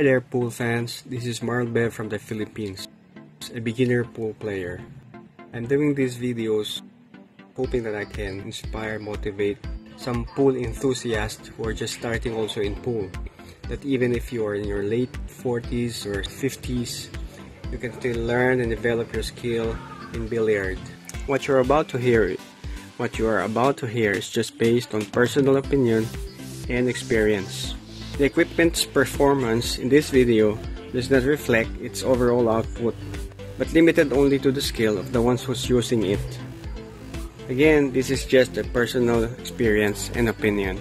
Hi there pool fans, this is MarBev from the Philippines, a beginner pool player. I'm doing these videos hoping that I can inspire, motivate some pool enthusiasts who are just starting also in pool. That even if you are in your late 40s or 50s, you can still learn and develop your skill in billiard. What you're about to hear, what you are about to hear is just based on personal opinion and experience. The equipment's performance in this video does not reflect its overall output, but limited only to the skill of the ones who's using it. Again, this is just a personal experience and opinion.